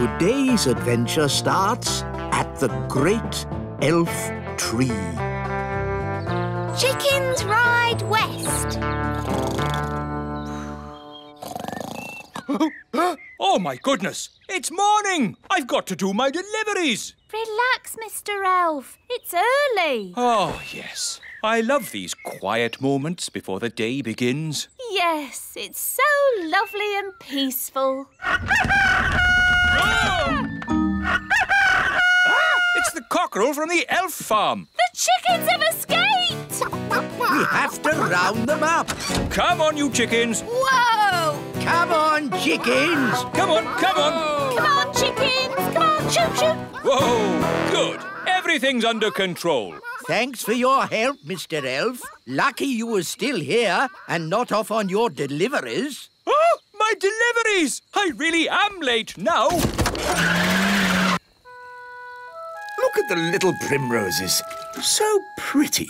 Today's adventure starts at the Great Elf Tree. Chickens Ride West. Oh, my goodness! It's morning! I've got to do my deliveries! Relax, Mr. Elf. It's early. Oh, yes. I love these quiet moments before the day begins. Yes, it's so lovely and peaceful. cockerel from the elf farm. The chickens have escaped! We have to round them up. Come on, you chickens. Whoa! Come on, chickens. Come on, come on. Come on, chickens! Come on, shoot, shoot! Whoa, good. Everything's under control. Thanks for your help, Mr. Elf. Lucky you were still here and not off on your deliveries. Oh, my deliveries! I really am late now. Look at the little primroses. So pretty.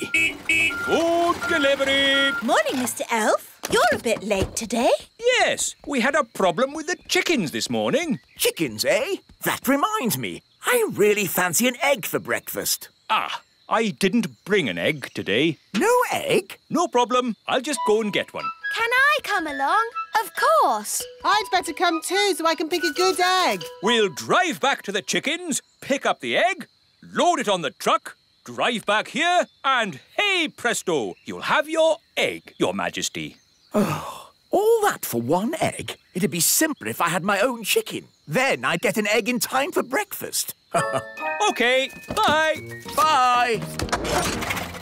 Food delivery. Morning, Mr. Elf. You're a bit late today. Yes, we had a problem with the chickens this morning. Chickens, eh? That reminds me. I really fancy an egg for breakfast. Ah, I didn't bring an egg today. No egg? No problem. I'll just go and get one. Can I come along? Of course. I'd better come too so I can pick a good egg. We'll drive back to the chickens, pick up the egg, load it on the truck, drive back here, and hey presto, you'll have your egg, your majesty. Oh, all that for one egg? It'd be simpler if I had my own chicken. Then I'd get an egg in time for breakfast. Okay, bye. Bye.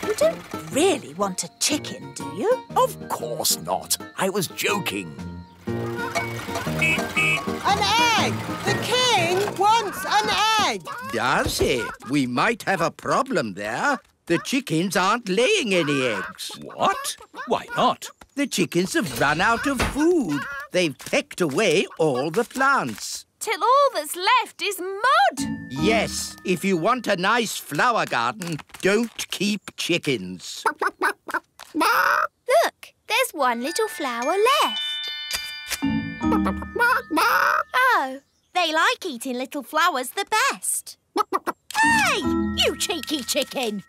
You don't really want a chicken, do you? Of course not. I was joking. An egg! The king wants an egg! Does he? We might have a problem there. The chickens aren't laying any eggs. What? Why not? The chickens have run out of food. They've pecked away all the plants. Till all that's left is mud. Yes, if you want a nice flower garden, don't keep chickens. Look, there's one little flower left. Oh, they like eating little flowers the best. hey, you cheeky chicken.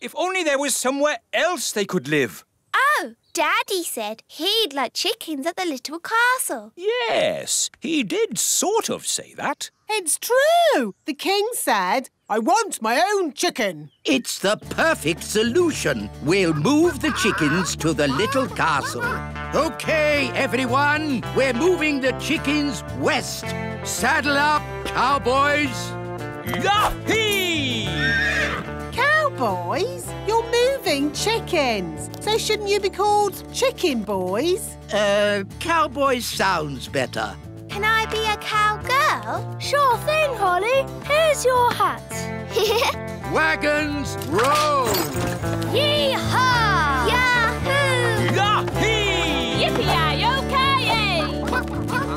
If only there was somewhere else they could live. Oh, Daddy said he'd like chickens at the little castle. Yes, he did sort of say that. It's true! The king said, I want my own chicken. It's the perfect solution. We'll move the chickens to the little castle. Okay, everyone, we're moving the chickens west. Saddle up, cowboys. Yahee! Cowboys? You're moving chickens. So shouldn't you be called chicken boys? Uh, cowboys sounds better. Can I be a cowgirl? Sure thing, Holly. Here's your hat. Wagons, roll! Yee-haw! Yahoo! Yahee! Yippee-yi-yo-ki-yay!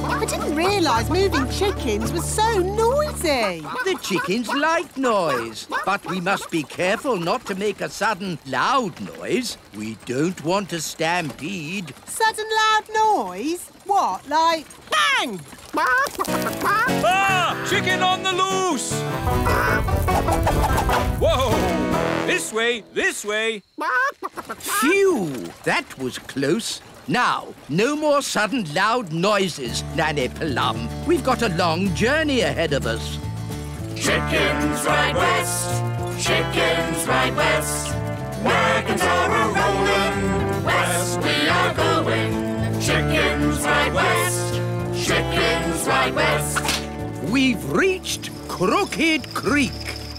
I didn't realise moving chickens was so noisy. The chickens like noise, but we must be careful not to make a sudden loud noise. We don't want a stampede. Sudden loud noise? What, like bang? Ah! Chicken on the loose! Whoa! This way, this way. Phew, that was close. Now, no more sudden loud noises, Nanny Plum. We've got a long journey ahead of us. Chickens ride west, chickens ride west. Wagons are a rolling, west we are going. Chickens ride west, chickens ride west. We've reached Crooked Creek.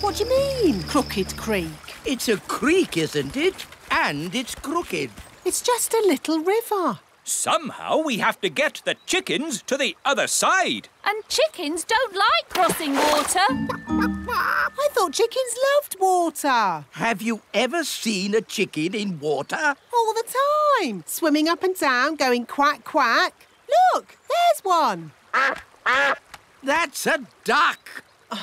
What do you mean, Crooked Creek? It's a creek, isn't it? And it's crooked. It's just a little river. Somehow we have to get the chickens to the other side. And chickens don't like crossing water. I thought chickens loved water. Have you ever seen a chicken in water? All the time. Swimming up and down, going quack, quack. Look, there's one. That's a duck.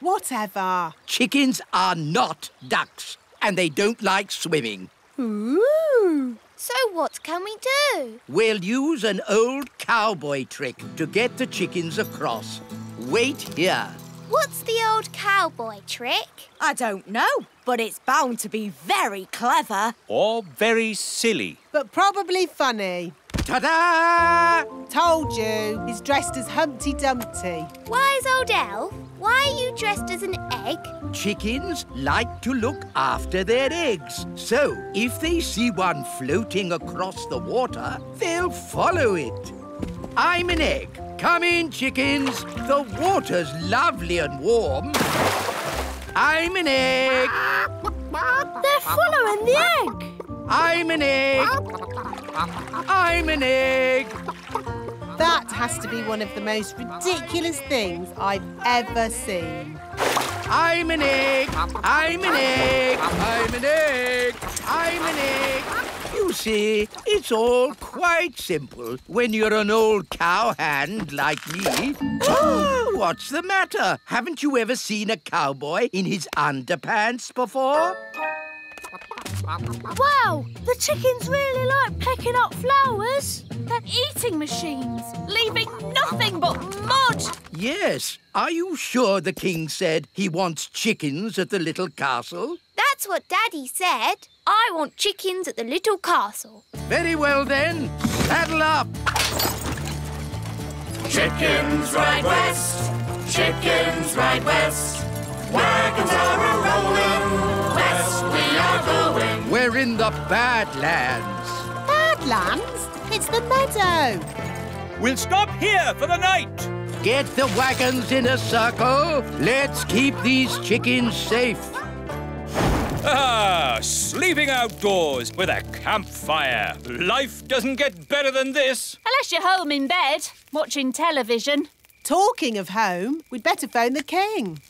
Whatever. Chickens are not ducks, and they don't like swimming. Ooh. So what can we do? We'll use an old cowboy trick to get the chickens across. wait here. What's the old cowboy trick? I don't know, but it's bound to be very clever. Or very silly. But probably funny. Ta-da! Told you, he's dressed as Humpty Dumpty. Wise old elf, why are you dressed as an egg? Chickens like to look after their eggs. So, if they see one floating across the water, they'll follow it. I'm an egg. Come in, chickens. The water's lovely and warm. I'm an egg. They're following the egg. I'm an egg. I'm an egg. That has to be one of the most ridiculous things I've ever seen. I'm an egg. I'm an egg. I'm an egg. I'm an egg. You see, it's all quite simple when you're an old cowhand like me. oh, What's the matter? Haven't you ever seen a cowboy in his underpants before? Wow, the chickens really like picking up flowers. They're eating machines, leaving nothing but mud. Yes. Are you sure the king said he wants chickens at the little castle? That's what Daddy said. I want chickens at the little castle. Very well then. Saddle up. Chickens ride west, chickens ride west. Wagons are a rolling, west we are going. We're in the Badlands. Badlands? It's the meadow. We'll stop here for the night. Get the wagons in a circle. Let's keep these chickens safe. Ah, sleeping outdoors with a campfire. Life doesn't get better than this. Unless you're home in bed, watching television. Talking of home, we'd better phone the king.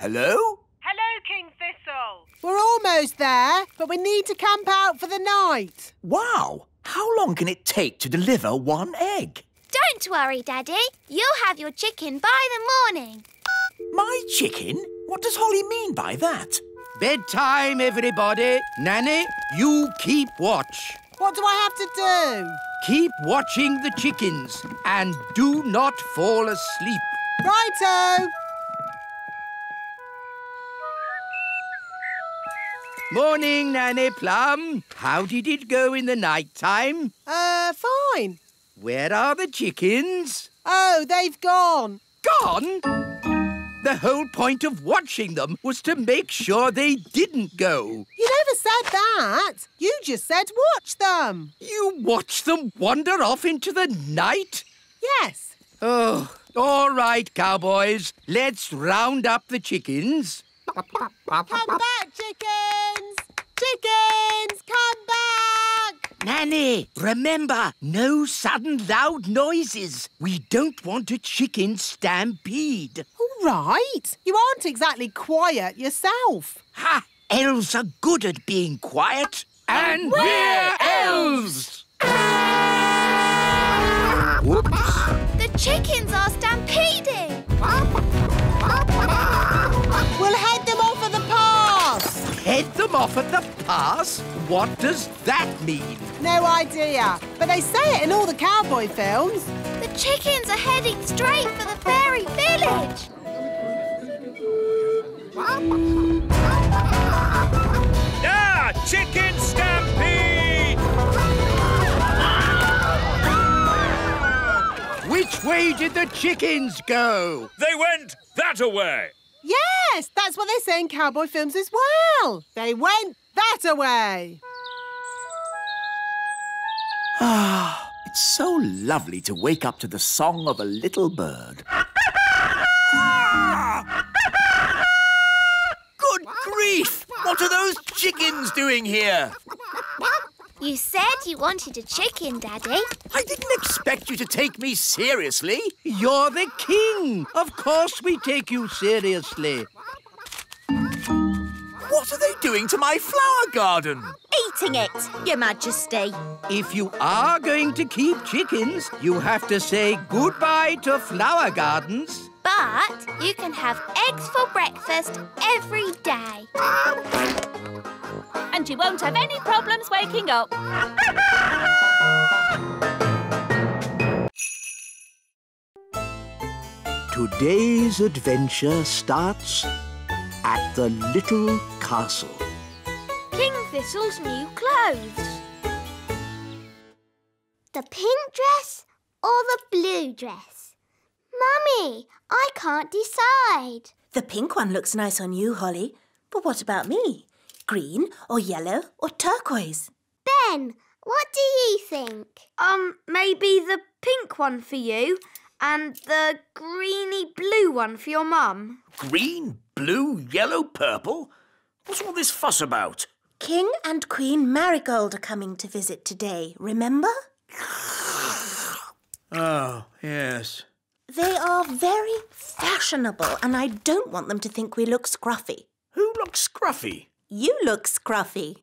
Hello? Hello, King Thistle. We're almost there, but we need to camp out for the night. Wow! How long can it take to deliver one egg? Don't worry, Daddy. You'll have your chicken by the morning. My chicken? What does Holly mean by that? Bedtime, everybody. Nanny, you keep watch. What do I have to do? Keep watching the chickens and do not fall asleep. Righto. Morning, Nanny Plum. How did it go in the night time? Uh, fine. Where are the chickens? Oh, they've gone. Gone? The whole point of watching them was to make sure they didn't go. You never said that. You just said watch them. You watch them wander off into the night? Yes. Oh, all right, cowboys. Let's round up the chickens. Come back, chickens! Chickens, come back! Nanny, remember, no sudden loud noises. We don't want a chicken stampede. All right. You aren't exactly quiet yourself. Ha! Elves are good at being quiet. And we're elves! Whoops. The chickens are stampeding. Them off at the pass? What does that mean? No idea. But they say it in all the cowboy films. The chickens are heading straight for the fairy village. Ah, chicken stampede! Which way did the chickens go? They went that away. Yes, that's what they say in cowboy films as well. They went that away. Ah, it's so lovely to wake up to the song of a little bird. Good grief! What are those chickens doing here? You said you wanted a chicken, Daddy. I didn't expect you to take me seriously. You're the king. Of course we take you seriously. What are they doing to my flower garden? Eating it, Your Majesty. If you are going to keep chickens, you have to say goodbye to flower gardens. But you can have eggs for breakfast every day. Ah! and you won't have any problems waking up. Today's adventure starts at the little castle. King Thistle's new clothes. The pink dress or the blue dress? Mummy, I can't decide. The pink one looks nice on you, Holly. But what about me? Green or yellow or turquoise? Ben, what do you think? Um, maybe the pink one for you and the greeny blue one for your mum. Green, blue, yellow, purple? What's all this fuss about? King and Queen Marigold are coming to visit today, remember? Oh, yes. They are very fashionable and I don't want them to think we look scruffy. Who looks scruffy? You look scruffy.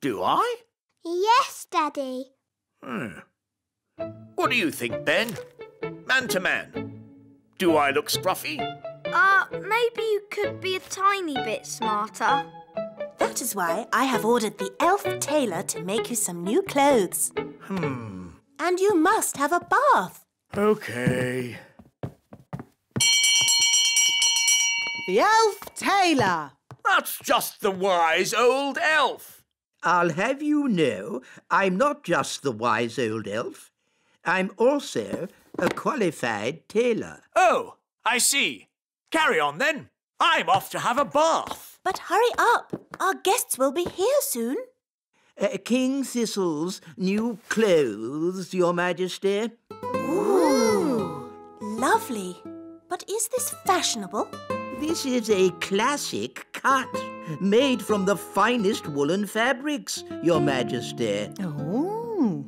Do I? Yes, Daddy. Hmm. What do you think, Ben? Man to man. Do I look scruffy? Uh, maybe you could be a tiny bit smarter. That is why I have ordered the elf tailor to make you some new clothes. Hmm. And you must have a bath. Okay. The elf tailor. That's just the wise old elf. I'll have you know, I'm not just the wise old elf. I'm also a qualified tailor. Oh, I see. Carry on then. I'm off to have a bath. But hurry up. Our guests will be here soon. Uh, King Thistle's new clothes, Your Majesty. Ooh, lovely. But is this fashionable? This is a classic cut, made from the finest woolen fabrics, Your Majesty. Oh,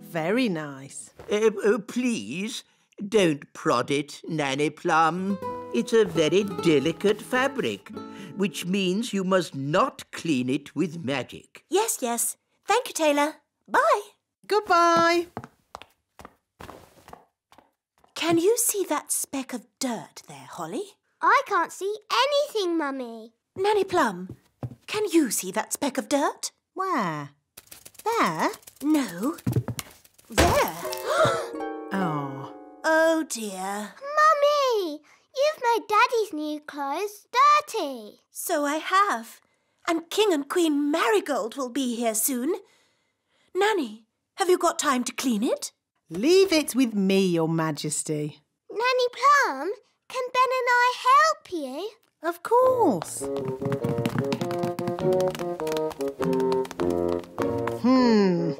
very nice. Uh, oh, please, don't prod it, Nanny Plum. It's a very delicate fabric, which means you must not clean it with magic. Yes, yes. Thank you, tailor. Bye. Goodbye. Can you see that speck of dirt there, Holly? I can't see anything, Mummy. Nanny Plum, can you see that speck of dirt? Where? There? No. There. Oh. Oh, dear. Mummy, you've made Daddy's new clothes dirty. So I have. And King and Queen Marigold will be here soon. Nanny, have you got time to clean it? Leave it with me, Your Majesty. Nanny Plum, can Ben and I help you? Of course. Hmm,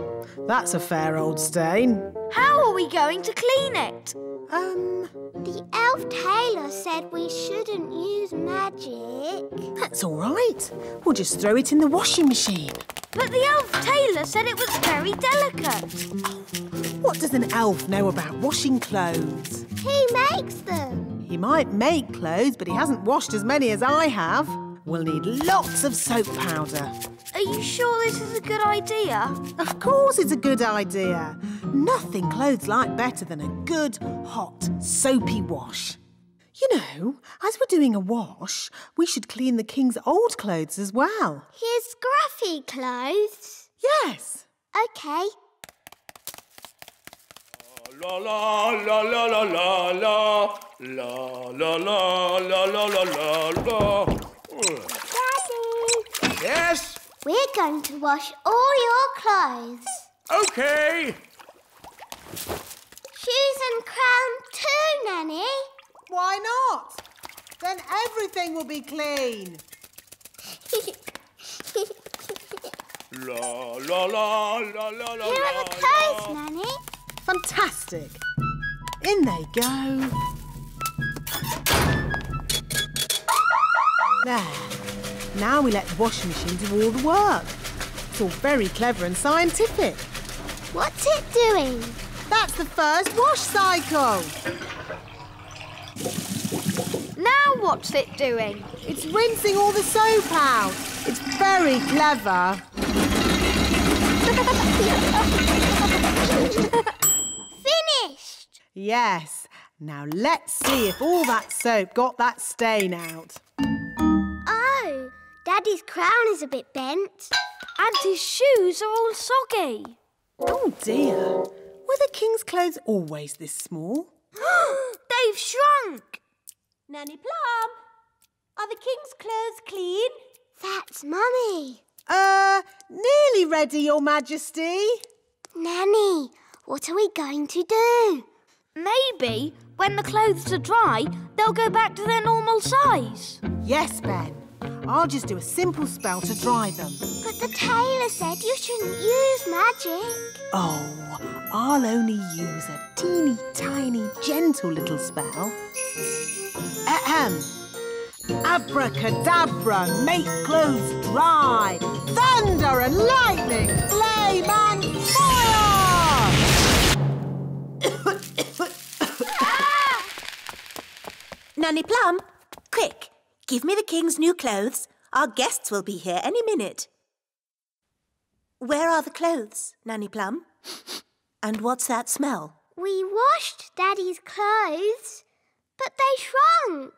that's a fair old stain. How are we going to clean it? Um, The elf tailor said we shouldn't use magic. that's all right. We'll just throw it in the washing machine. But the elf tailor said it was very delicate. What does an elf know about washing clothes? He makes them. He might make clothes, but he hasn't washed as many as I have. We'll need lots of soap powder. Are you sure this is a good idea? Of course it's a good idea. Nothing clothes like better than a good, hot, soapy wash. You know, as we're doing a wash, we should clean the king's old clothes as well. His scruffy clothes. Yes. Okay. La la la la la la la la la la la la la la la. Daddy, Yes? we're going to wash all your clothes. Okay. Shoes and crown too, Nanny. Why not? Then everything will be clean. La la la la la la. Here are the clothes, Nanny. Fantastic. In they go. There. Now we let the washing machine do all the work. It's all very clever and scientific. What's it doing? That's the first wash cycle. Now what's it doing? It's rinsing all the soap out. It's very clever. Finished. Yes. Now let's see if all that soap got that stain out. Oh, Daddy's crown is a bit bent. And his shoes are all soggy. Oh dear. Were the king's clothes always this small? they they've shrunk. Nanny Plum, are the king's clothes clean? That's Mummy. Uh, nearly ready, Your Majesty. Nanny, what are we going to do? Maybe when the clothes are dry, they'll go back to their normal size. Yes, Ben. I'll just do a simple spell to dry them. But the tailor said you shouldn't use magic. Oh, I'll only use a teeny tiny gentle little spell. Ahem. Abracadabra, make clothes dry. Thunder and lightning, flame and fire! Nanny Plum, quick, give me the king's new clothes. Our guests will be here any minute. Where are the clothes, Nanny Plum? And what's that smell? We washed Daddy's clothes, but they shrunk.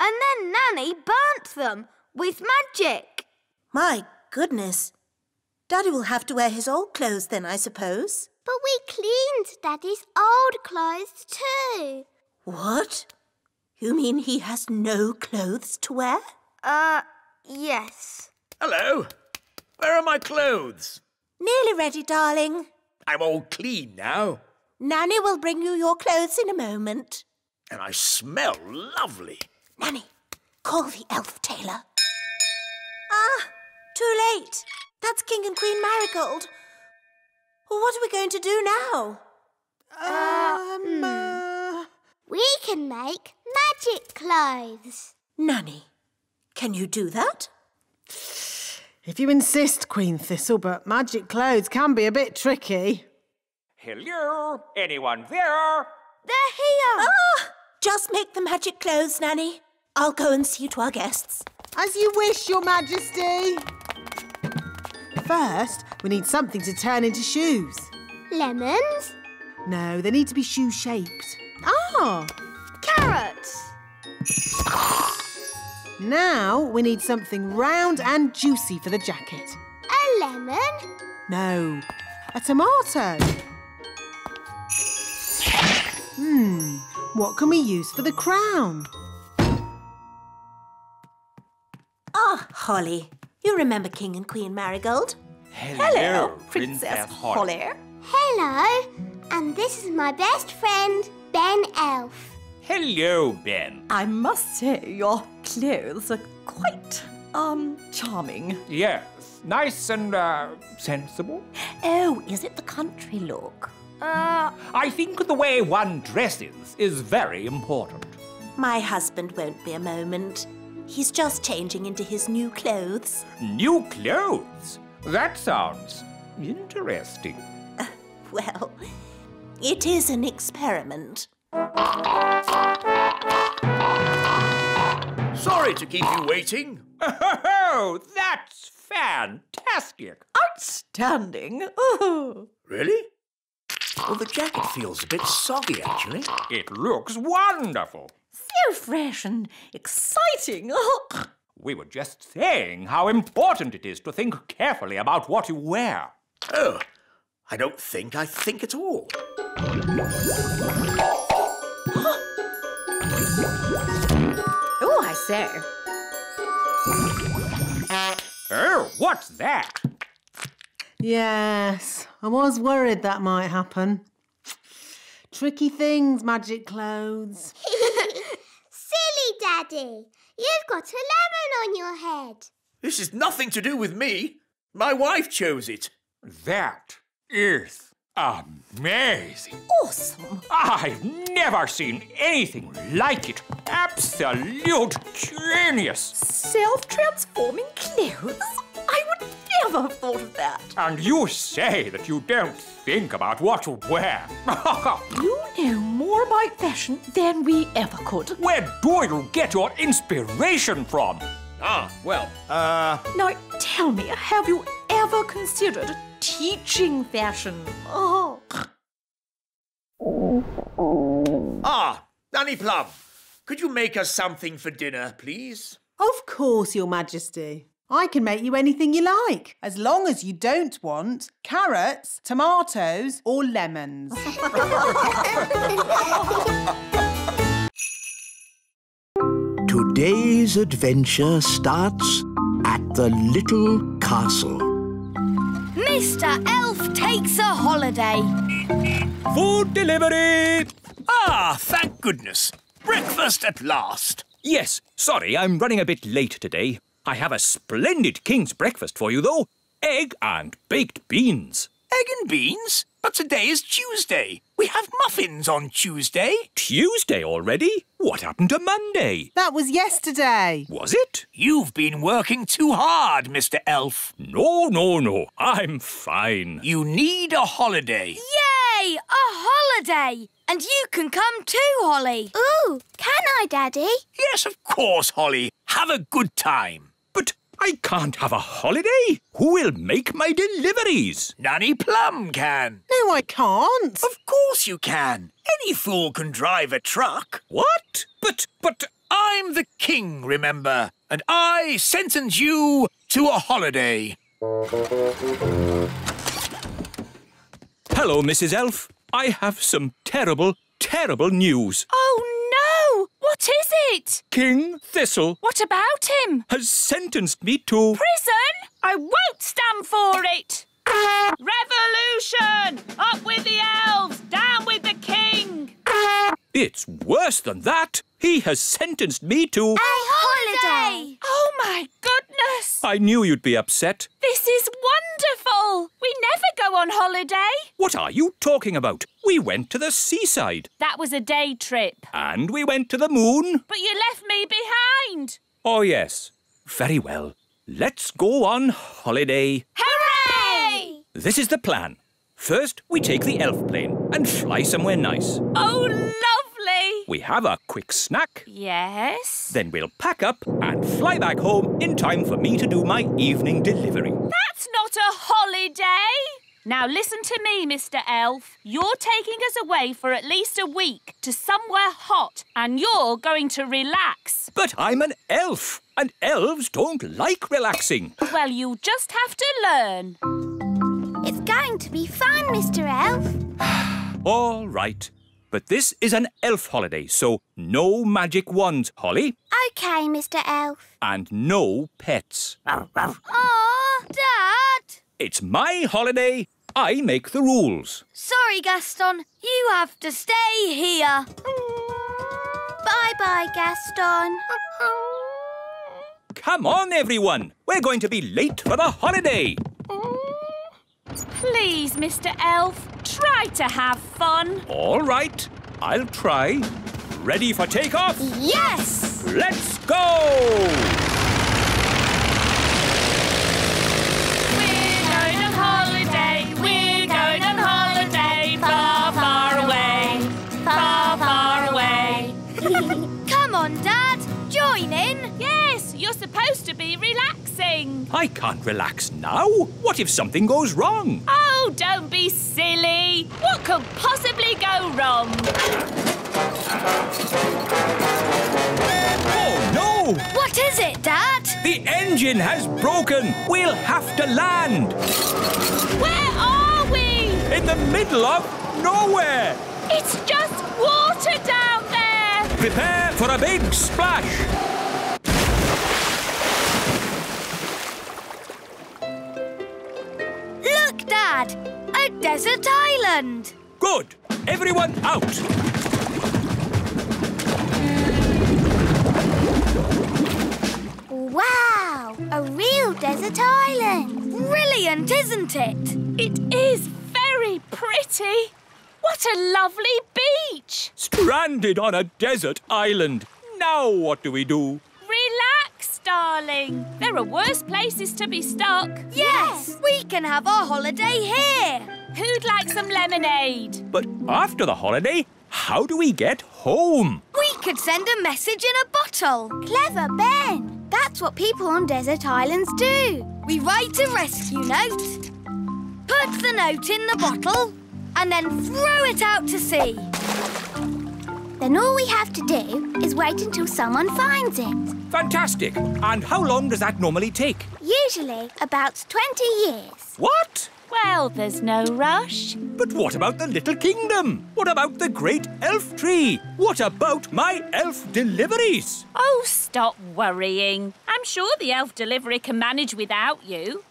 And then Nanny burnt them with magic. My goodness. Daddy will have to wear his old clothes then, I suppose. But we cleaned Daddy's old clothes too. What? You mean he has no clothes to wear? Uh, yes. Hello. Where are my clothes? Nearly ready, darling. I'm all clean now. Nanny will bring you your clothes in a moment. And I smell lovely. Nanny, call the elf tailor. Ah, too late. That's King and Queen Marigold. What are we going to do now? Um, uh, We can make magic clothes. Nanny, can you do that? if you insist, Queen Thistle, but magic clothes can be a bit tricky. Hello? Anyone there? They're here. Ah, just make the magic clothes, Nanny. I'll go and see to our guests. As you wish, Your Majesty. First, we need something to turn into shoes. Lemons, No, they need to be shoe shaped. Ah! carrots, Now we need something round and juicy for the jacket. a lemon, No, a tomato. Hmm, what can we use for the crown? Ah, Holly. You remember King and Queen Marigold? Hello, Princess Holly. Hello, and this is my best friend, Ben Elf. Hello, Ben. I must say, your clothes are quite, um, charming. Yes, nice and uh, sensible. Oh, is it the country look? Uh, I think the way one dresses is very important. My husband won't be a moment. He's just changing into his new clothes. New clothes? That sounds interesting. Well, it is an experiment. Sorry to keep you waiting. Oh, that's fantastic. Outstanding. Oh. Really? Well, the jacket feels a bit soggy, actually. It looks wonderful. So fresh and exciting. Oh. We were just saying how important it is to think carefully about what you wear. Oh, I don't think I think at all. oh, I say. Oh, what's that? Yes, I was worried that might happen. Tricky things, magic clothes. silly Daddy, you've got a lemon on your head. This is nothing to do with me. My wife chose it. That is amazing. Awesome. I've never seen anything like it. Absolute genius. Self-transforming clothes? I would never have thought of that. And you say that you don't think about what to wear. You know more about fashion than we ever could. Where do you get your inspiration from? Ah, well, uh, Now, tell me, have you ever considered teaching fashion? Oh. ah, Nanny Plum, could you make us something for dinner, please? Of course, Your Majesty. I can make you anything you like, as long as you don't want carrots, tomatoes, or lemons. Today's adventure starts at the little castle. Mr. Elf takes a holiday. Food delivery! Ah, thank goodness. Breakfast at last. Yes, sorry, I'm running a bit late today. I have a splendid king's breakfast for you, though. Egg and baked beans. Egg and beans? But today is Tuesday. We have muffins on Tuesday. Tuesday already? What happened to Monday? That was yesterday. Was it? You've been working too hard, Mr. Elf. No, no, no. I'm fine. You need a holiday. Yay! A holiday! And you can come too, Holly. Ooh, can I, Daddy? Yes, of course, Holly. Have a good time. But I can't have a holiday. Who will make my deliveries? Nanny Plum can. No, I can't. Of course you can. Any fool can drive a truck. What? But, but, I'm the king, remember, and I sentence you to a holiday. hello, Mrs. Elf. I have some terrible, terrible news. Oh no! What is it? King Thistle What about him? has sentenced me to... Prison? I won't stand for it! Revolution! Up with the elves! Down with the king! It's worse than that. He has sentenced me to... A holiday! Oh my goodness! I knew you'd be upset. This is wonderful! We never go on holiday. What are you talking about? We went to the seaside. That was a day trip. And we went to the moon. But you left me behind. Oh, yes. Very well. Let's go on holiday. Hooray! This is the plan. First, we take the elf plane and fly somewhere nice. Oh, lovely! We have a quick snack. Yes? Then we'll pack up and fly back home in time for me to do my evening delivery. That's not a holiday! Now listen to me, Mr. Elf. You're taking us away for at least a week to somewhere hot and you're going to relax. But I'm an elf, and elves don't like relaxing. Well, you just have to learn. It's going to be fun, Mr. Elf. All right. But this is an elf holiday, so no magic wands, Holly, Okay, Mr. Elf. and no pets. Aw, Dad! It's my holiday. I make the rules. Sorry, Gaston. You have to stay here. Bye-bye, Gaston. Come on, everyone. We're going to be late for the holiday. Please, Mr. Elf, try to have fun. All right, I'll try. Ready for takeoff? Yes! Let's go! Relaxing. I can't relax now. What if something goes wrong? Oh, don't be silly. What could possibly go wrong? Oh, no! What is it, Dad? The engine has broken. We'll have to land Where are we? in the middle of nowhere. It's just water down there. Prepare for a big splash. Dad. A desert island. Good. Everyone out. Wow, a real desert island. Brilliant, isn't it? It is very pretty. What a lovely beach. Stranded on a desert island. Now what do we do? Relax, darling. There are worse places to be stuck. Yes, we can have our holiday here. Who'd like some lemonade? But after the holiday, how do we get home? We could send a message in a bottle. Clever, Ben. That's what people on desert islands do. We write a rescue note, put the note in the bottle, and then throw it out to sea. Then all we have to do is wait until someone finds it. Fantastic. And how long does that normally take? Usually about 20 years. What? Well, there's no rush. But what about the little kingdom? What about the great elf tree? What about my elf deliveries? Oh, stop worrying. I'm sure the elf delivery can manage without you.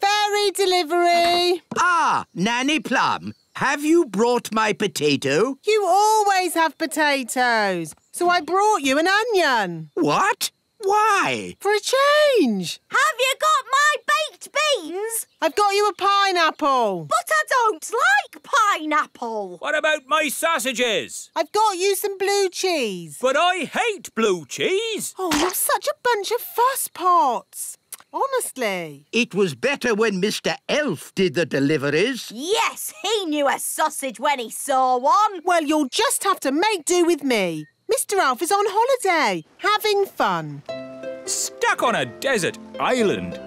Fairy delivery. Ah, Nanny Plum, have you brought my potato? You always have potatoes. So I brought you an onion. What? Why? For a change. Have you got my baked beans? I've got you a pineapple. But I don't like pineapple. What about my sausages? I've got you some blue cheese. But I hate blue cheese. Oh, you're such a bunch of fuss pots. Honestly. It was better when Mr. Elf did the deliveries. Yes, he knew a sausage when he saw one. Well, you'll just have to make do with me. Mr. Elf is on holiday, having fun. Stuck on a desert island.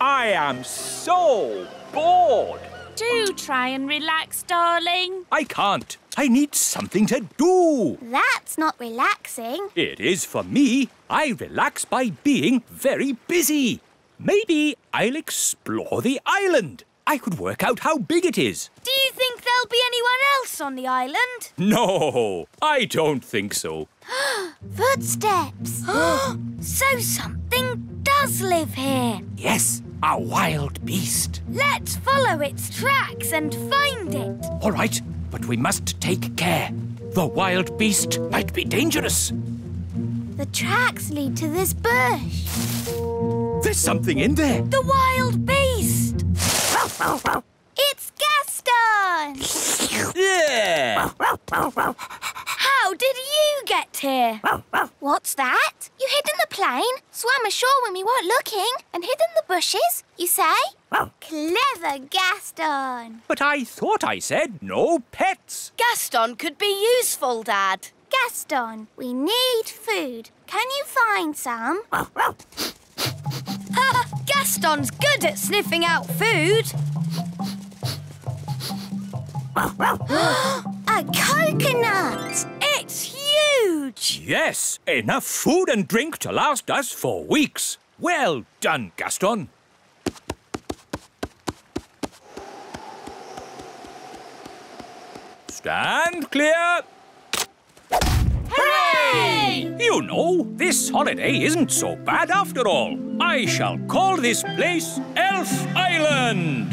I am so bored. Do try and relax, darling. I can't. I need something to do. That's not relaxing. It is for me. I relax by being very busy. Maybe I'll explore the island. I could work out how big it is. Do you think there'll be anyone else on the island? No, I don't think so. Footsteps. so something does live here. Yes, a wild beast. Let's follow its tracks and find it. All right, but we must take care. The wild beast might be dangerous. The tracks lead to this bush. There's something in there. The wild beast. It's Gaston! Yeah. How did you get here? What's that? You hid in the plane, swam ashore when we weren't looking, and hid in the bushes, you say? Clever Gaston! But I thought I said no pets. Gaston could be useful, Dad. Gaston, we need food. Can you find some? Ah, Gaston's good at sniffing out food. A coconut! It's huge. Yes, enough food and drink to last us for weeks. Well done, Gaston. Stand clear. Hooray! You know, this holiday isn't so bad after all. I shall call this place Elf Island.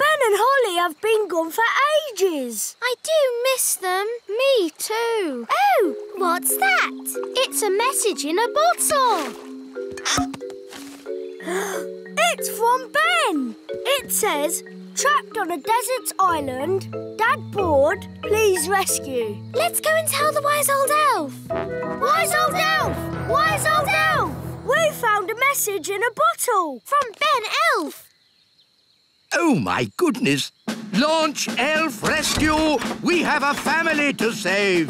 Ben and Holly have been gone for ages. I do miss them. Me too. Oh, what's that? It's a message in a bottle. it's from Ben. It says, trapped on a desert island, dad bored, please rescue. Let's go and tell the wise old elf. Wise old elf! Wise old elf! We found a message in a bottle from Ben Elf. Oh, my goodness. Launch Elf Rescue. We have a family to save.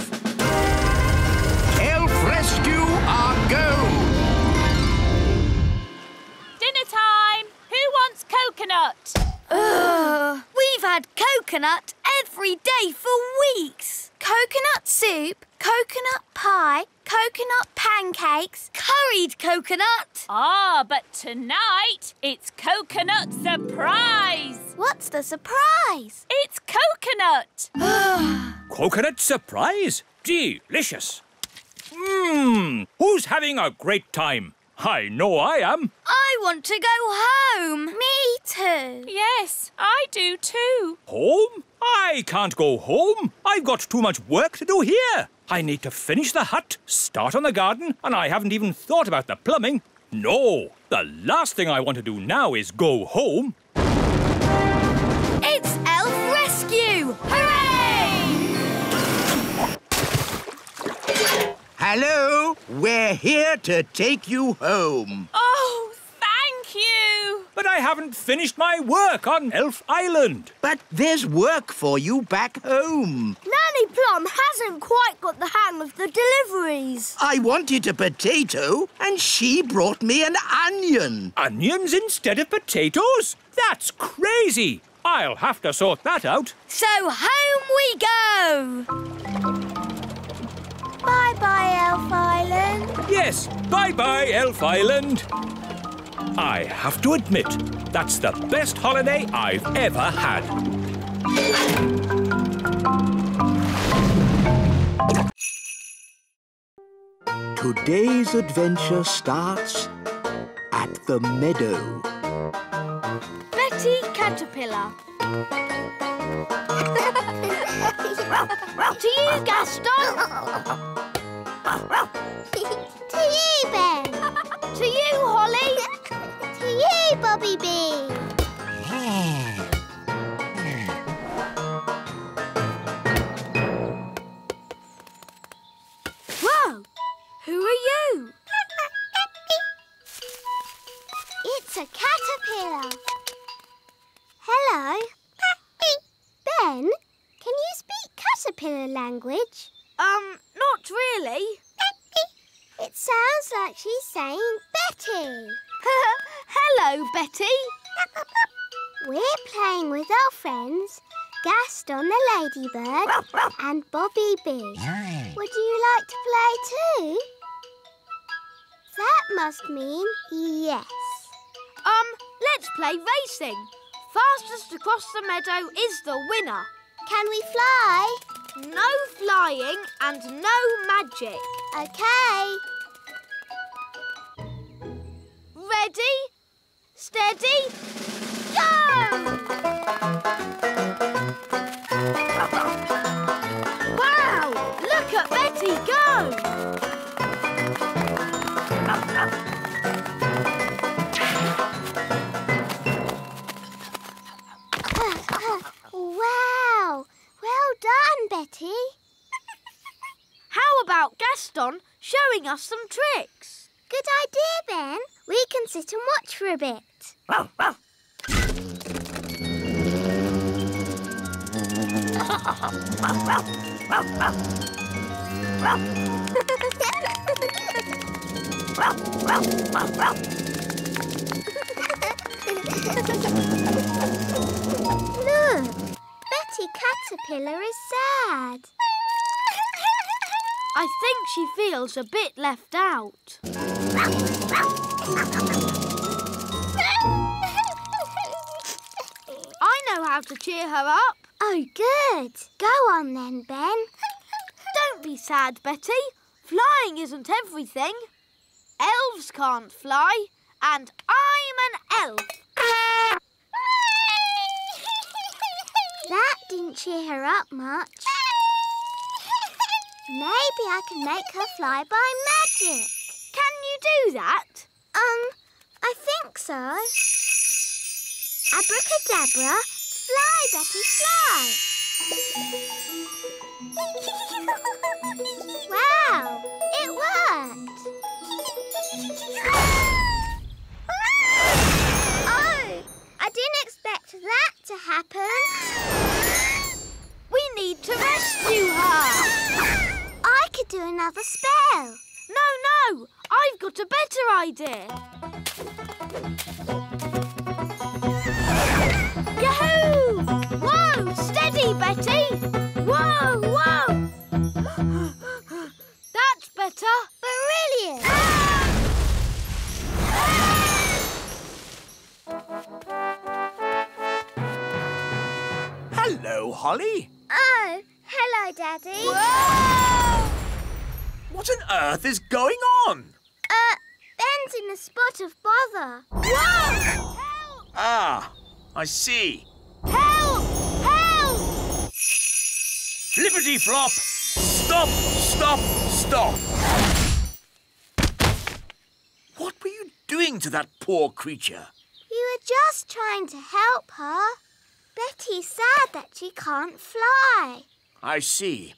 Coconut every day for weeks. Coconut soup, coconut pie, coconut pancakes, curried coconut. Ah, but tonight it's coconut surprise. What's the surprise? It's coconut. Coconut surprise? Delicious. Mmm, who's having a great time? I know I am. I want to go home. Me too. Yes, I do too. Home? I can't go home. I've got too much work to do here. I need to finish the hut, start on the garden, and I haven't even thought about the plumbing. No, the last thing I want to do now is go home. Hello, we're here to take you home. Oh, thank you. But I haven't finished my work on Elf Island. But there's work for you back home. Nanny Plum hasn't quite got the hang of the deliveries. I wanted a potato, and she brought me an onion. Onions instead of potatoes? That's crazy. I'll have to sort that out. So home we go. Bye-bye, Elf Island. Yes, bye-bye, Elf Island. I have to admit, that's the best holiday I've ever had. Today's adventure starts at the meadow. Betty Caterpillar. to you, Gaston. to you, Ben. to you, Holly. to you, Bobby Bee. Language? Um, not really. It sounds like she's saying Betty. Hello, Betty. We're playing with our friends Gaston the ladybird and Bobby Bee. Would you like to play too? That must mean yes. Um, let's play racing. Fastest across the meadow is the winner. Can we fly? No flying and no magic. Okay. Ready, steady, go! Wow! Look at Betty go! Betty. How about Gaston showing us some tricks? Good idea, Ben. We can sit and watch for a bit. Caterpillar is sad. I think she feels a bit left out. I know how to cheer her up. Oh, good. Go on then, Ben. Don't be sad, Betty. Flying isn't everything. Elves can't fly, and I'm an elf. That didn't cheer her up much. Maybe I can make her fly by magic. Can you do that? Um, I think so. Abracadabra, fly, Betty, fly. wow, it worked. I didn't expect that to happen. We need to rescue her. I could do another spell. No, no, I've got a better idea. Yahoo! Whoa, steady, Betty. Whoa, whoa. That's better. Brilliant. Ah! Hello, Holly. Oh, hello, Daddy. Whoa! What on earth is going on? Uh, Ben's in a spot of bother. Whoa! Help! Ah, I see. Help! Help! Flippity flop! Stop! Stop! Stop! What were you doing to that poor creature? You were just trying to help her. Betty's sad that she can't fly. I see.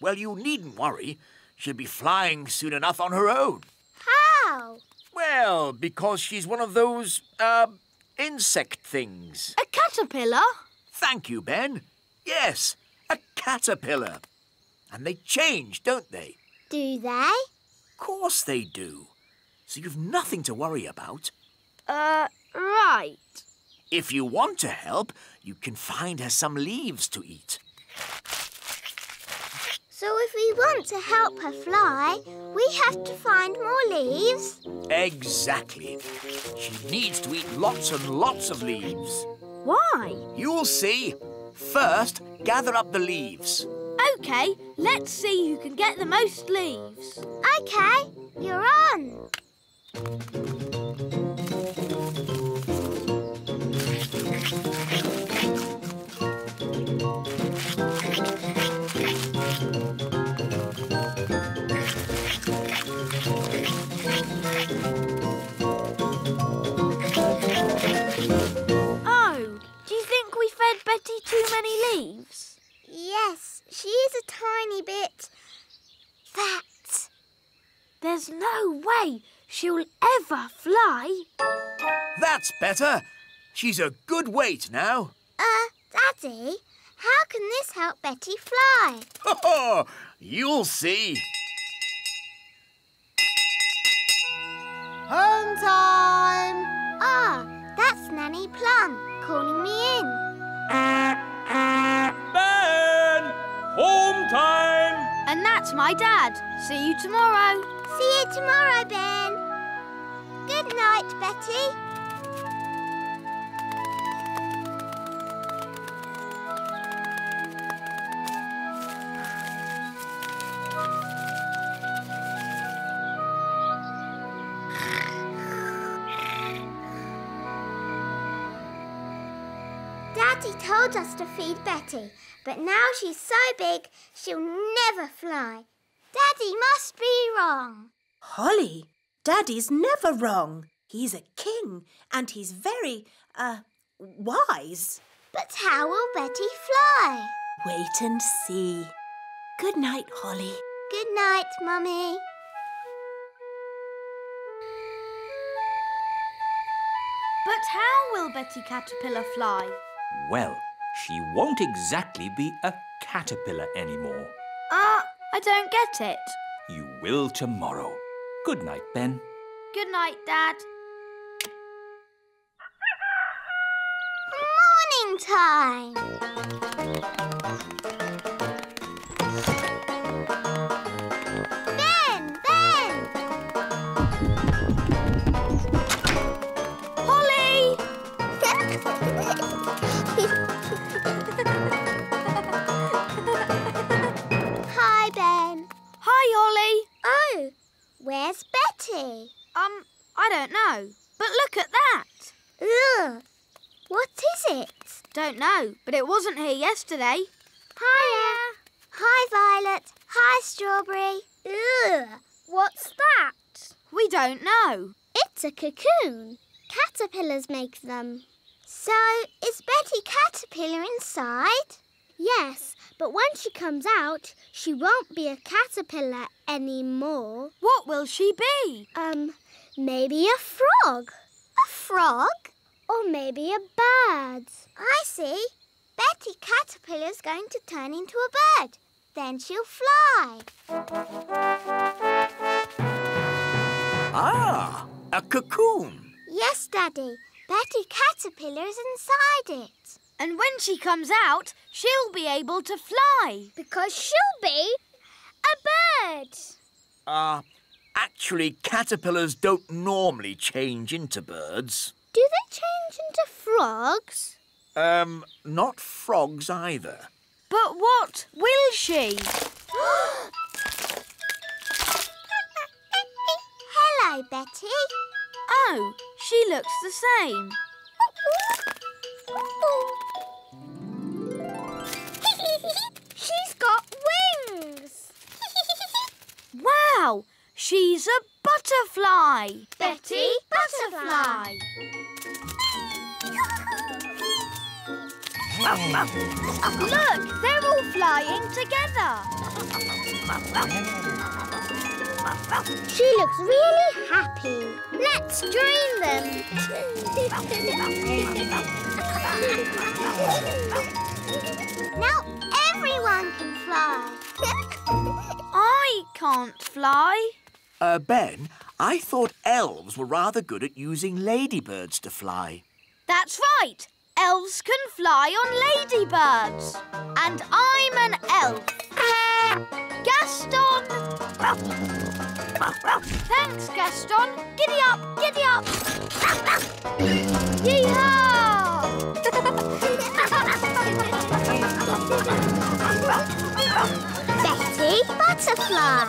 Well, you needn't worry. She'll be flying soon enough on her own. How? Well, because she's one of those, uh, insect things. A caterpillar? Thank you, Ben. Yes, a caterpillar. And they change, don't they? Do they? Of course they do. So you've nothing to worry about. Uh, right. If you want to help, you can find her some leaves to eat. So if we want to help her fly, we have to find more leaves? Exactly. She needs to eat lots and lots of leaves. Why? You'll see. First, gather up the leaves. OK, let's see who can get the most leaves. OK, you're on. Betty too many leaves? Yes, she is a tiny bit fat. There's no way she'll ever fly. That's better. She's a good weight now. Uh, Daddy, how can this help Betty fly? Oh, you'll see. Home time! Ah, that's Nanny Plum calling me in. Ben! Home time! And that's my dad. See you tomorrow. See you tomorrow, Ben. Good night, Betty. Told us to feed Betty, but now she's so big she'll never fly. Daddy must be wrong. Holly, Daddy's never wrong. He's a king and he's very, uh, wise. But how will Betty fly? Wait and see. Good night, Holly. Good night, Mummy. But how will Betty Caterpillar fly? Well, she won't exactly be a caterpillar anymore. Uh, I don't get it. You will tomorrow. Good night, Ben. Good night, Dad. Morning time. Um, I don't know. But look at that. Ugh. What is it? Don't know, but it wasn't here yesterday. Hiya. Hi, Violet. Hi, Strawberry. Ugh. What's that? We don't know. It's a cocoon. Caterpillars make them. So, is Betty Caterpillar inside? Yes, but when she comes out, she won't be a caterpillar anymore. What will she be? Um, maybe a frog. A frog? Or maybe a bird. I see. Betty Caterpillar's going to turn into a bird. Then she'll fly. Ah, a cocoon. Yes, Daddy. Betty Caterpillar is inside it. And when she comes out, she'll be able to fly. Because she'll be a bird. Ah, actually, caterpillars don't normally change into birds. Do they change into frogs? Um, not frogs either. But what will she? Hello, Betty. Oh, she looks the same. Wow, she's a butterfly. Betty Butterfly. Look, they're all flying together. She looks really happy. Let's join them. now everyone can fly. I can't fly. Uh, Ben, I thought elves were rather good at using ladybirds to fly. That's right. Elves can fly on ladybirds. And I'm an elf. Gaston! Thanks, Gaston. Giddy up, giddy up. Yeehaw! Betty Butterfly.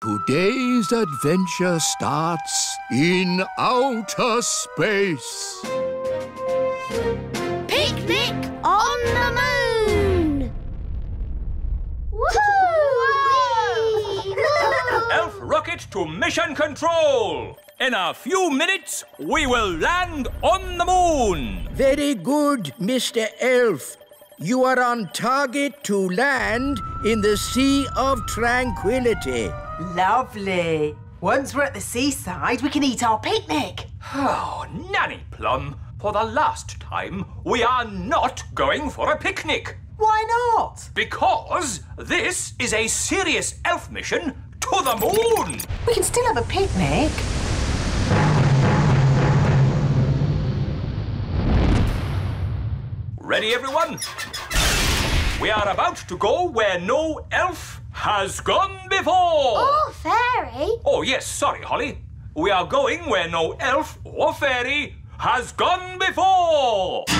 Today's adventure starts in outer space. Picnic on the moon! Elf rocket to mission control! In a few minutes, we will land on the moon! Very good, Mr. Elf. You are on target to land in the Sea of Tranquility. Lovely. Once we're at the seaside, we can eat our picnic. Oh, Nanny Plum, for the last time, we are not going for a picnic. Why not? Because this is a serious elf mission to the moon! We can still have a picnic. Ready, everyone? We are about to go where no elf has gone before! Oh, fairy. Oh, yes, sorry, Holly. We are going where no elf or fairy has gone before!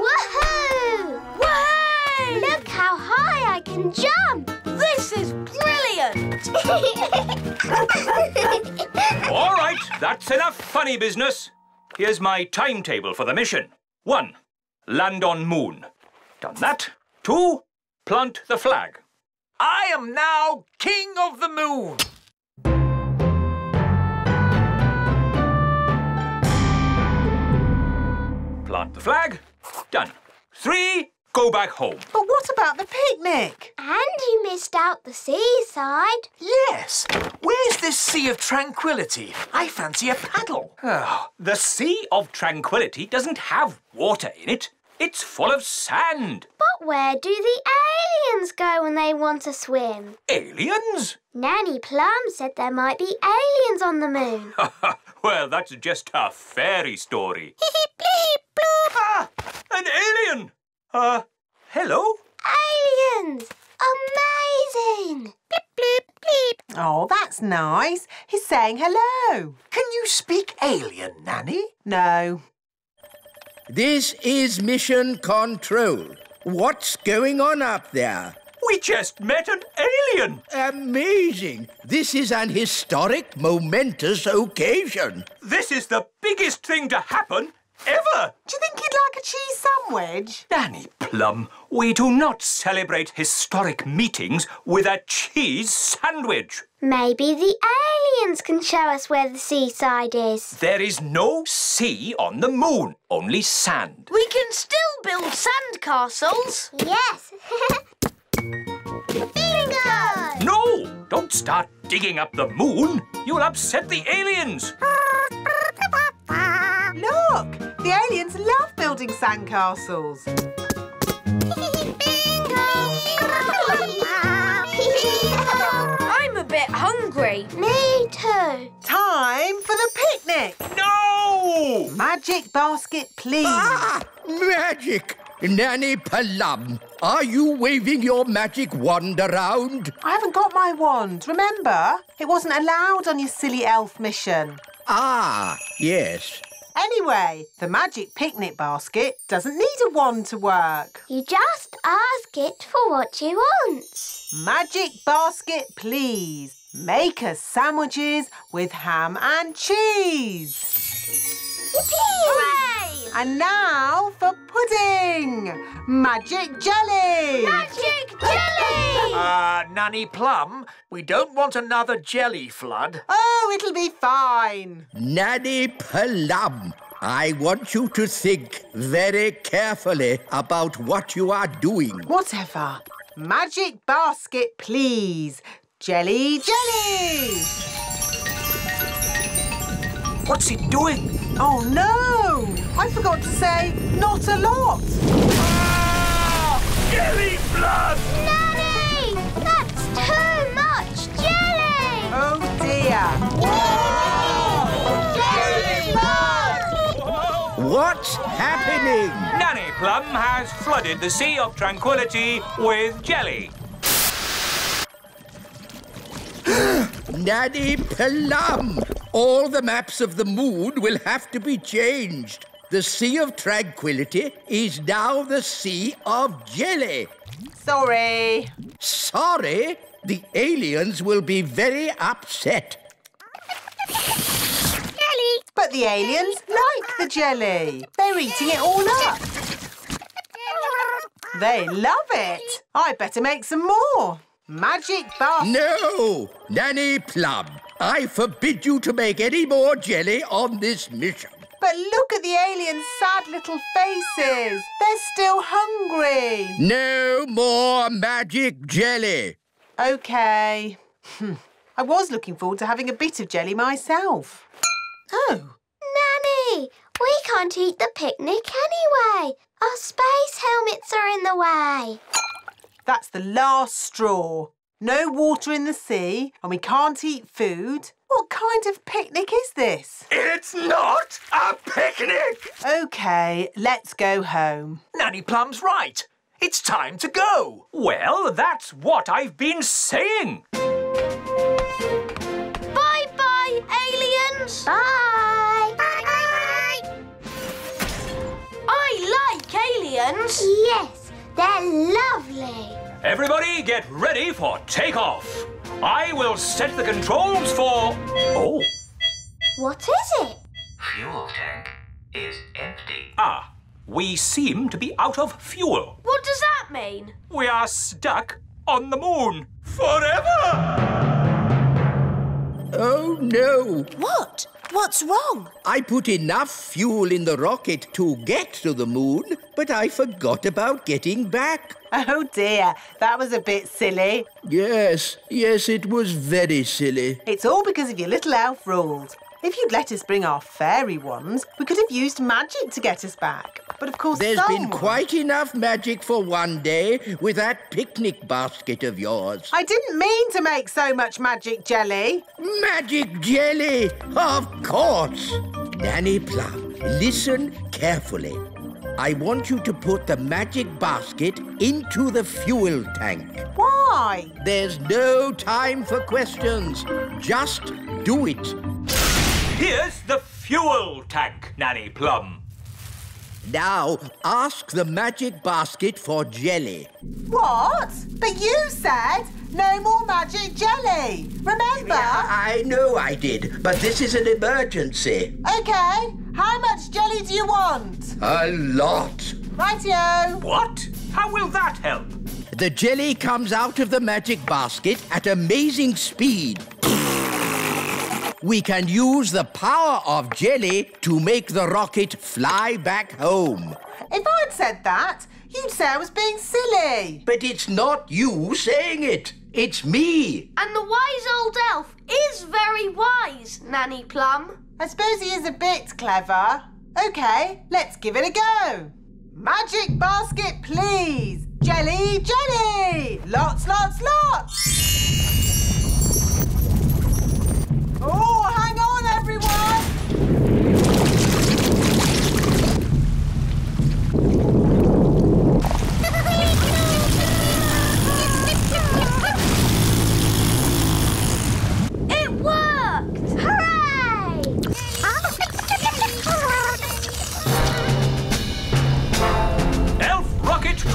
Woohoo! Whey! Look how high I can jump. This is brilliant! All right, that's enough funny business. Here's my timetable for the mission. One, land on moon. Done that. Two, plant the flag. I am now king of the moon. Plant the flag. Done. Three, go back home. But what about the picnic? and you missed out the seaside. Yes. Where's this sea of tranquility? I fancy a paddle. Oh, the Sea of Tranquility doesn't have water in it. It's full of sand. But where do the aliens go when they want to swim? Aliens? Nanny Plum said there might be aliens on the moon. well, that's just a fairy story. ah, an alien! Uh, hello? aliens! Amazing! Bleep, bleep, bleep. Oh, that's nice. He's saying hello. Can you speak alien, Nanny? No. This is Mission Control. What's going on up there? We just met an alien. Amazing! This is an historic, momentous occasion. This is the biggest thing to happen ever. Do you think he'd like a cheese sandwich? Nanny Plum, we do not celebrate historic meetings with a cheese sandwich. Maybe the aliens can show us where the seaside is. There is no sea on the moon, only sand. We can still build sand castles. Yes. Bingo! No! Don't start digging up the moon. You'll upset the aliens. Look, the aliens love building sandcastles. I'm a bit hungry. Me too. Time for the picnic. No! Magic basket, please. Ah! Magic! Nanny Plum, are you waving your magic wand around? I haven't got my wand, remember? It wasn't allowed on your silly elf mission. Ah, yes. Anyway, the magic picnic basket doesn't need a wand to work. You just ask it for what you want. Magic basket, please. Make us sandwiches with ham and cheese. Hooray! And now for pudding. Magic jelly. Magic jelly! Uh, Nanny Plum, we don't want another jelly flood. Oh, it'll be fine. Nanny Plum, I want you to think very carefully about what you are doing. Whatever. Magic basket, please. Jelly, jelly. What's it doing? Oh no! I forgot to say not a lot. Ah, jelly blood! Nanny! That's too much jelly! Oh dear. Jelly blood! What? happening? Nanny Plum has flooded the Sea of Tranquility with jelly. Nanny Plum! All the maps of the moon will have to be changed. The Sea of Tranquility is now the Sea of Jelly. Sorry. Sorry? The aliens will be very upset. Jelly. But the aliens like the jelly. They're eating it all up. They love it. I better make some more. Magic basket. No! Nanny Plum, I forbid you to make any more jelly on this mission. But look at the aliens' sad little faces. They're still hungry. No more magic jelly. OK. Hmm. I was looking forward to having a bit of jelly myself. Oh. Nanny, we can't eat the picnic anyway. Our space helmets are in the way. That's the last straw. No water in the sea, and we can't eat food. What kind of picnic is this? It's not a picnic! OK, let's go home. Nanny Plum's right. It's time to go. Well, that's what I've been saying. Bye-bye, aliens. Bye. Bye. Bye. I like aliens. Yes, they're lovely. Everybody get ready for takeoff. I will set the controls for... Oh, What is it? Fuel tank is empty. ah, we seem to be out of fuel. What does that mean? We are stuck on the moon forever. Oh no! What? What's wrong? I put enough fuel in the rocket to get to the moon, but I forgot about getting back. Oh dear, that was a bit silly. Yes, yes, it was very silly. It's all because of your little elf rules. If you'd let us bring our fairy wands, we could have used magic to get us back. But of course, There's been quite enough magic for one day with that picnic basket of yours. I didn't mean to make so much magic jelly. Magic jelly! Of course! Nanny Plum, listen carefully. I want you to put the magic basket into the fuel tank. Why? There's no time for questions. Just do it. Here's the fuel tank, Nanny Plum. Now, ask the magic basket for jelly. What? But you said no more magic jelly. Remember? Yeah, I know I did, but this is an emergency. Okay. How much jelly do you want? A lot. Rightio. What? How will that help? The jelly comes out of the magic basket at amazing speed. We can use the power of jelly to make the rocket fly back home. If I'd said that, you'd say I was being silly. But it's not you saying it. It's me. And the wise old elf is very wise, Nanny Plum. I suppose he is a bit clever. Okay, let's give it a go. Magic basket, please. Jelly, jelly. Lots, lots, lots.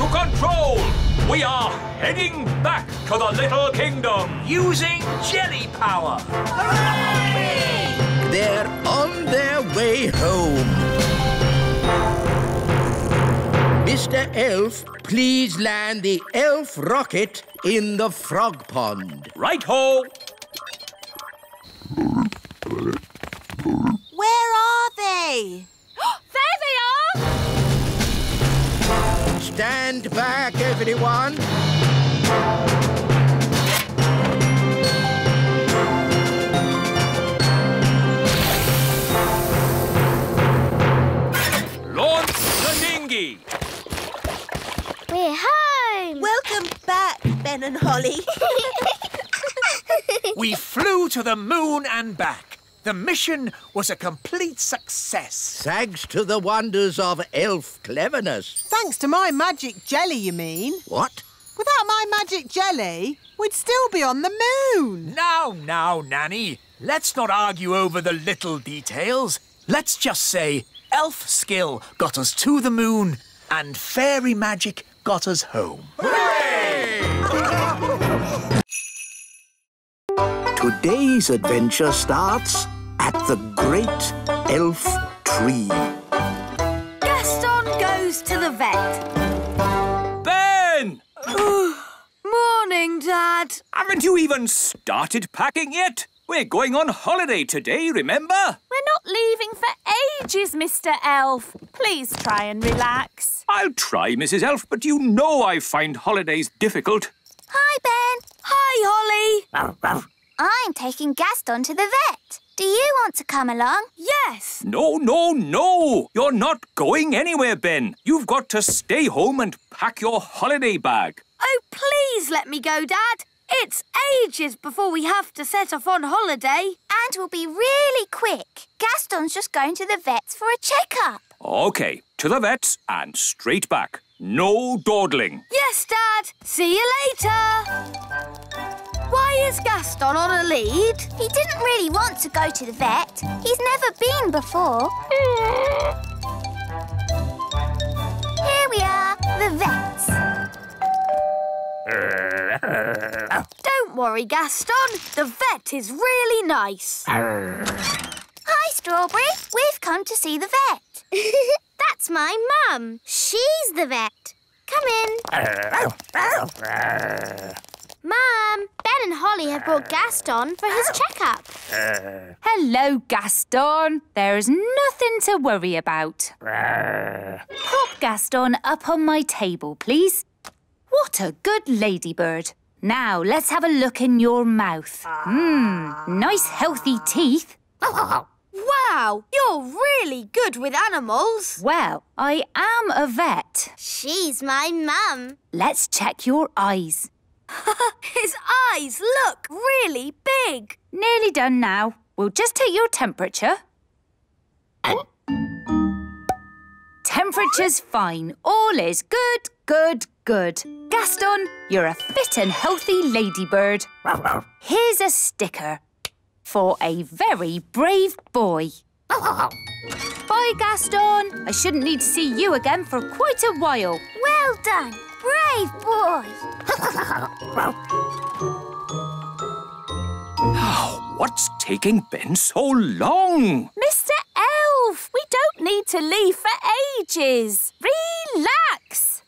To control. We are heading back to the Little Kingdom. Using jelly power. They're on their way home. Mr. Elf, please land the elf rocket in the frog pond. Right ho. Where are they? Stand back, everyone. Launch the dinghy. We're home. Welcome back, Ben and Holly. We flew to the moon and back. The mission was a complete success. Thanks to the wonders of elf cleverness. Thanks to my magic jelly, you mean? What? Without my magic jelly, we'd still be on the moon. Now, now, Nanny. Let's not argue over the little details. Let's just say elf skill got us to the moon and fairy magic got us home. Today's adventure starts at the Great Elf Tree. Gaston goes to the vet. Ben! Morning, Dad. Haven't you even started packing yet? We're going on holiday today, remember? We're not leaving for ages, Mr. Elf. Please try and relax. I'll try, Mrs. Elf, but you know I find holidays difficult. Hi, Ben. Hi, Holly. I'm taking Gaston to the vet. Do you want to come along? Yes. No, no, no! You're not going anywhere, Ben. You've got to stay home and pack your holiday bag. Oh, please let me go, Dad. It's ages before we have to set off on holiday. And we'll be really quick. Gaston's just going to the vets for a checkup. OK, to the vets and straight back. No dawdling. Yes, Dad. See you later. Why is Gaston on a lead? He didn't really want to go to the vet. He's never been before. Here we are, the vets. Don't worry, Gaston. The vet is really nice. Hi, Strawberry. We've come to see the vet. That's my mum. She's the vet. Come in. Mum, Ben and Holly have brought Gaston for his checkup. Hello, Gaston. There's nothing to worry about. Pop Gaston up on my table, please. What a good ladybird. Now, let's have a look in your mouth. Mmm, nice healthy teeth. Wow, you're really good with animals. Well, I am a vet. She's my mum. Let's check your eyes. His eyes look really big. Nearly done now. We'll just take your temperature. Temperature's fine. All is good, good, good. Gaston, you're a fit and healthy ladybird. Here's a sticker for a very brave boy. Bye, Gaston. I shouldn't need to see you again for quite a while. Well done. Brave boy. What's taking Ben so long? Mr. Elf, we don't need to leave for ages. Relax.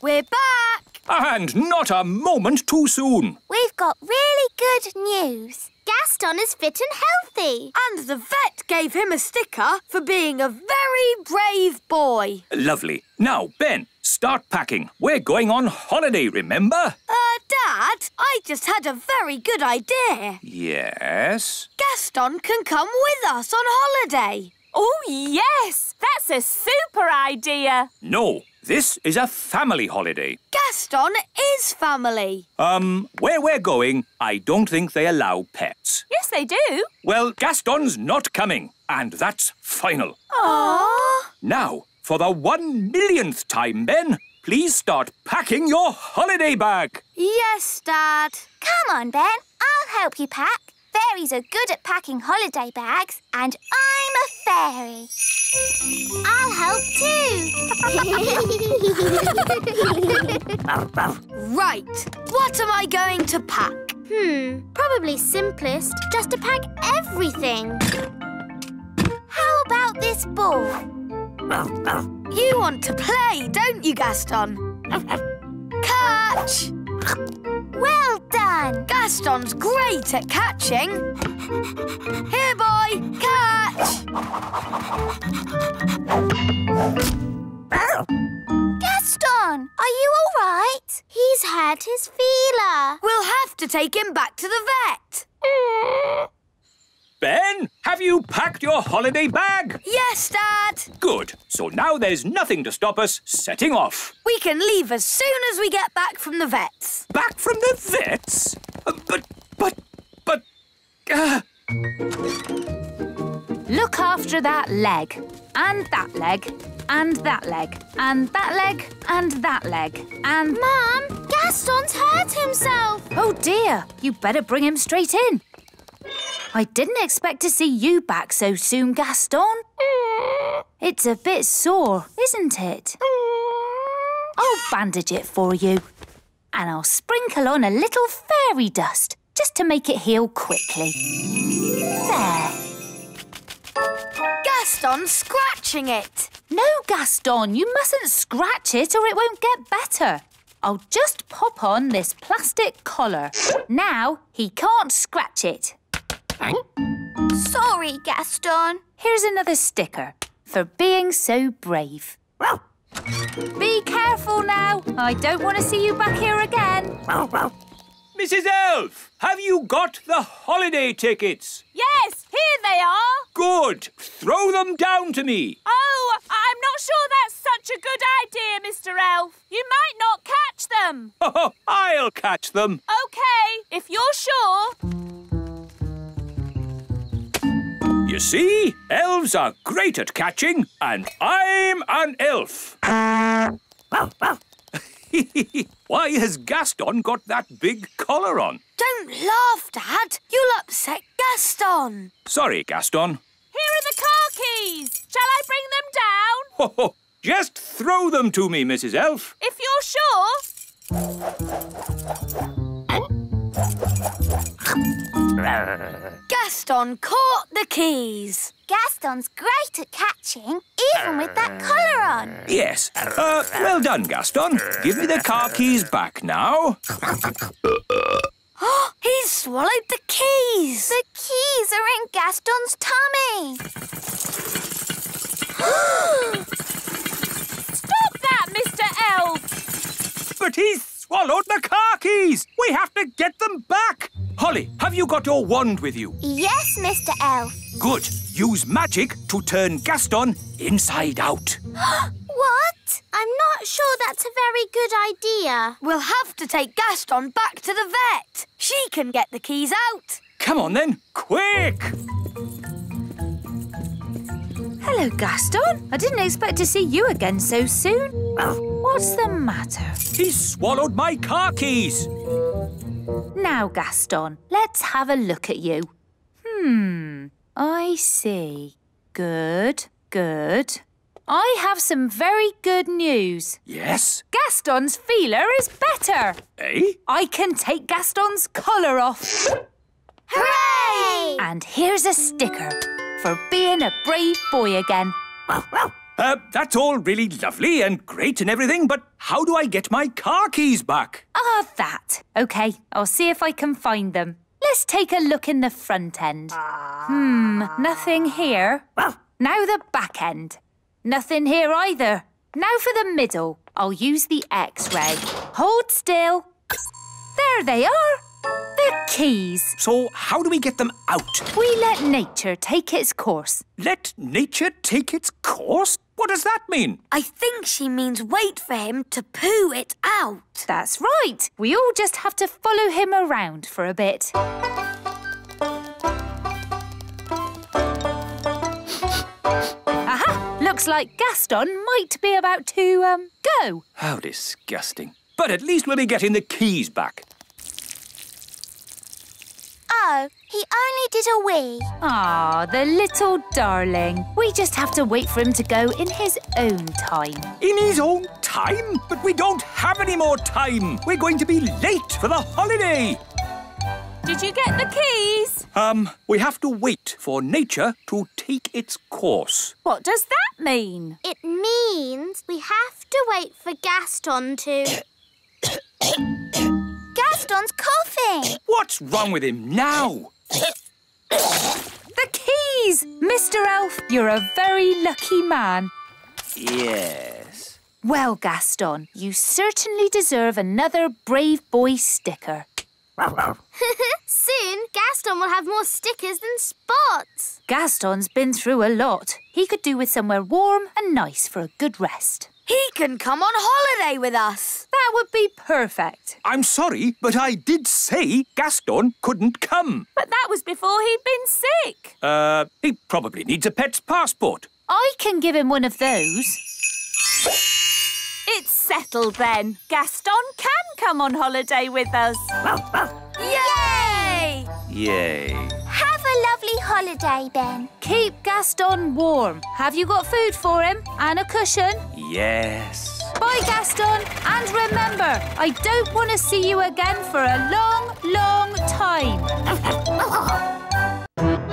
We're back. And not a moment too soon. We've got really good news. Gaston is fit and healthy. And the vet gave him a sticker for being a very brave boy. Lovely. Now, Ben, start packing. We're going on holiday, remember? Uh, Dad, I just had a very good idea. Yes. Gaston can come with us on holiday. Oh, yes. That's a super idea. No, this is a family holiday. Gaston is family. Um, where we're going, I don't think they allow pets. Yes, they do. Well, Gaston's not coming, and that's final. Aww. Now, for the one millionth time, Ben, please start packing your holiday bag. Yes, Dad. Come on, Ben. I'll help you pack. Fairies are good at packing holiday bags, and I'm a fairy. I'll help too. right. What am I going to pack? Hmm, probably simplest just to pack everything. How about this ball? You want to play, don't you, Gaston? Catch! Well done! Gaston's great at catching. Here, boy, catch! Gaston, are you all right? He's had his feeler. We'll have to take him back to the vet. Mm. Ben, have you packed your holiday bag? Yes, Dad. Good. So now there's nothing to stop us setting off. We can leave as soon as we get back from the vets. Back from the vets? Uh, but, but, but... Uh, Look after that leg, and that leg, and that leg, and that leg, and that leg, and... Mum, Gaston's hurt himself. Oh dear, you better bring him straight in. I didn't expect to see you back so soon, Gaston. It's a bit sore, isn't it? I'll bandage it for you. And I'll sprinkle on a little fairy dust just to make it heal quickly. There. Gaston's scratching it. No, Gaston, you mustn't scratch it or it won't get better. I'll just pop on this plastic collar. Now he can't scratch it. Sorry, Gaston. Here's another sticker for being so brave. Be careful now. I don't want to see you back here again. Mrs. Elf, have you got the holiday tickets? Yes, here they are. Good. Throw them down to me. Oh, I'm not sure that's such a good idea, Mr. Elf. You might not catch them. Oh, I'll catch them. OK, if you're sure. You see, elves are great at catching, and I'm an elf. Why has Gaston got that big collar on? Don't laugh, Dad. You'll upset Gaston. Sorry, Gaston. Here are the car keys. Shall I bring them down? Ho, ho. Just throw them to me, Mrs. Elf. If you're sure. Gaston caught the keys. Gaston's great at catching, even with that collar on. Yes. Uh, well done, Gaston. Give me the car keys back now. He's swallowed the keys. The keys are in Gaston's tummy. Stop that, Mr. Elf. But he's swallowed the car keys. We have to get them back. Holly, have you got your wand with you? Yes, Mr. Elf. Good. Use magic to turn Gaston inside out. What? I'm not sure that's a very good idea. We'll have to take Gaston back to the vet. She can get the keys out. Come on then, quick! Hello, Gaston. I didn't expect to see you again so soon. What's the matter? He swallowed my car keys. Now, Gaston, let's have a look at you. Hmm, I see. Good, good. I have some very good news. Yes? Gaston's feeler is better. Eh? I can take Gaston's collar off. Hooray! And here's a sticker for being a brave boy again. Uh, that's all really lovely and great and everything, but how do I get my car keys back? Ah, that. OK, I'll see if I can find them. Let's take a look in the front end. Hmm, nothing here. Well, now the back end. Nothing here either. Now for the middle. I'll use the X-ray. Hold still. There they are. The keys. So how do we get them out? We let nature take its course. Let nature take its course? What does that mean? I think she means wait for him to poo it out. That's right. We all just have to follow him around for a bit. Aha! Looks like Gaston might be about to, um, go. How disgusting. But at least we'll be getting the keys back. He only did a wee. Ah, the little darling. We just have to wait for him to go in his own time. In his own time? But we don't have any more time. We're going to be late for the holiday. Did you get the keys? Um, we have to wait for nature to take its course. What does that mean? It means we have to wait for Gaston to... Gaston's coughing. What's wrong with him now? The keys! Mr. Elf, you're a very lucky man. Yes. Well, Gaston, you certainly deserve another Brave Boy sticker. Soon, Gaston will have more stickers than spots. Gaston's been through a lot. He could do with somewhere warm and nice for a good rest. He can come on holiday with us. That would be perfect. I'm sorry, but I did say Gaston couldn't come. But that was before he'd been sick. Uh, he probably needs a pet's passport. I can give him one of those. It's settled then. Gaston can come on holiday with us. Yay! Yay. Have a lovely holiday, Ben. Keep Gaston warm. Have you got food for him? And a cushion? Yes. Bye, Gaston. And remember, I don't want to see you again for a long, long time.